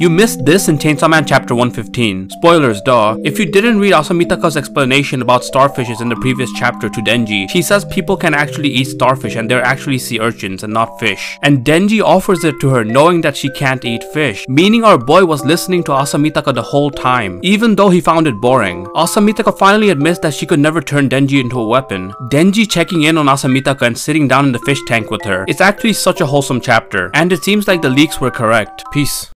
You missed this in Chainsaw Man chapter 115. Spoilers, duh. If you didn't read Asa Mitaka's explanation about starfishes in the previous chapter to Denji, she says people can actually eat starfish and they're actually sea urchins and not fish. And Denji offers it to her knowing that she can't eat fish, meaning our boy was listening to Asa Mitaka the whole time, even though he found it boring. Asa Mitaka finally admits that she could never turn Denji into a weapon. Denji checking in on Asa Mitaka and sitting down in the fish tank with her. It's actually such a wholesome chapter, and it seems like the leaks were correct. Peace.